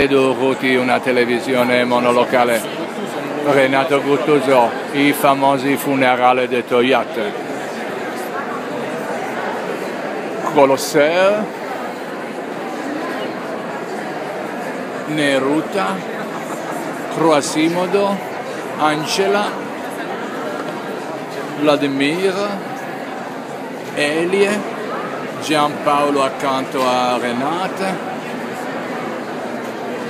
Edo Ruti, una televisione monolocale. Renato Guttuso, i famosi funerali di Toyota. Colosseo. Neruta. Croasimodo. Angela. Vladimir. Elie. Giampaolo accanto a Renata.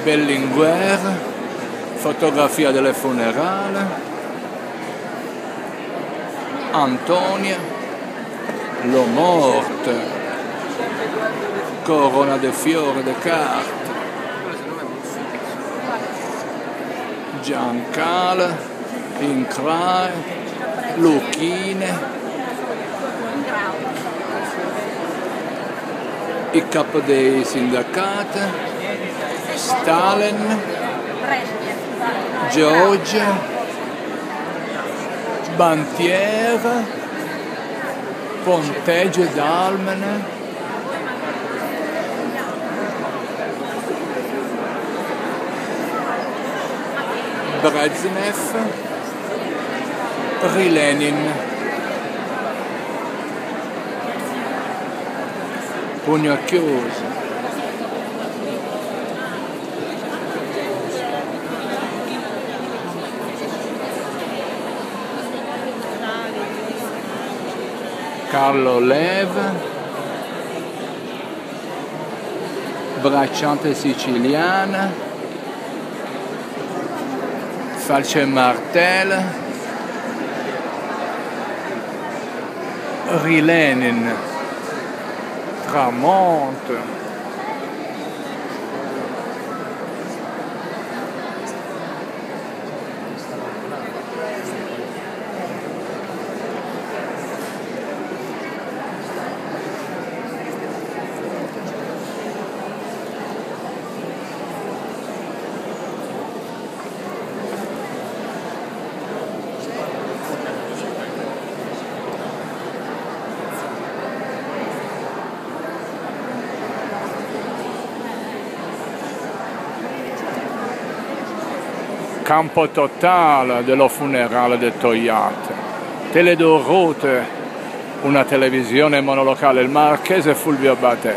Bellinguer, fotografia delle funerale, Antonia, Lo Morte, Corona de Fiore de Carte, Giancale, Incrae, Lucchine, i capo dei sindacati, Stalin, George, Bantier, Ponteggio d'Almene, Brezhnev, Rilenin. Pugno chiuso. Carlo Lev, bracciante siciliana, falce martel, Rilenin, tramonte, campo totale dello funerale del Togliatti. Teledo Route, una televisione monolocale, il marchese Fulvio Battè,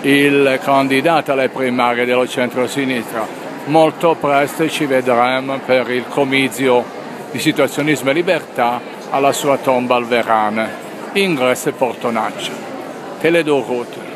il candidato alle primarie dello centro-sinistra. Molto presto ci vedremo per il comizio di situazionismo e libertà alla sua tomba al Verane, ingresso e portonaccio. Teledo Route.